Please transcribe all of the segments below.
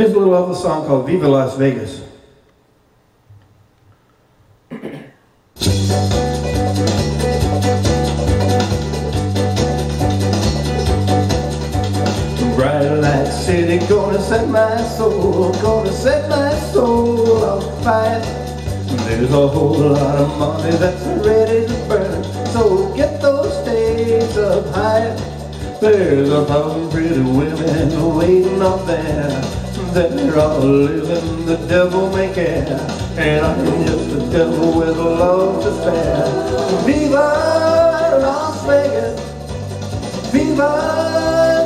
Here's a little Elvis song called Viva Las Vegas. Bright light city, gonna set my soul, gonna set my soul on fire. There's a whole lot of money that's ready to burn, so get those stakes up higher. There's a thousand pretty women waiting up there. They're all living the devil may care, and I'm just a devil with a love to spare. Viva Las Vegas! Viva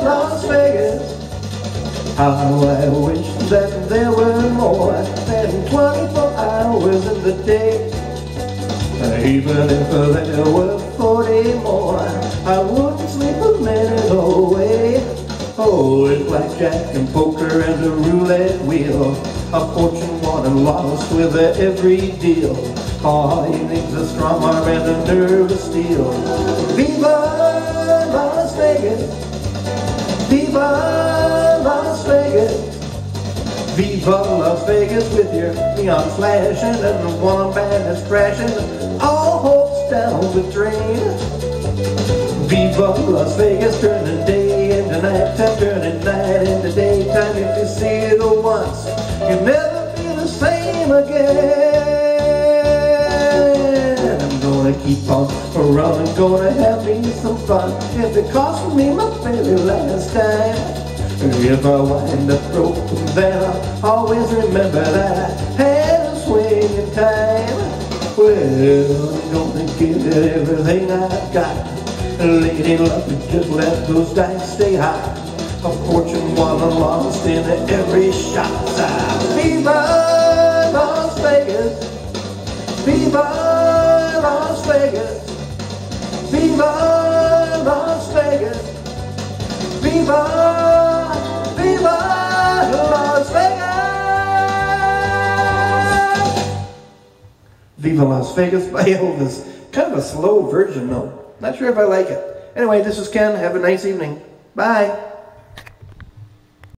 Las Vegas! How I wish that there were more than 24 hours in the day. Even if there were 40 more, I wouldn't Oh, it's blackjack and poker and a roulette wheel. A fortune won and lost with every deal. All you need's a strong arm and a nerve of steel. Viva Las Vegas! Viva Las Vegas! Viva Las Vegas with your neon flashing and the one band is crashing. All hopes down the drain. Viva Las Vegas, turning day into nighttime, turning night In the daytime. If you see it once, you'll never be the same again. I'm gonna keep on running, gonna have me some fun. If it costs me my very last time. If I wind up broken, then I'll always remember that I had a swing in time. Well, I'm gonna give it everything I've got. Lady Luck just let those dice stay high. A fortune won and lost in every shot. Viva Las Vegas! Viva Las Vegas! Viva Las Vegas! Viva, Viva Las Vegas! Viva Las Vegas by Elvis. Kind of a slow version though. Not sure if I like it. Anyway, this is Ken. Have a nice evening. Bye.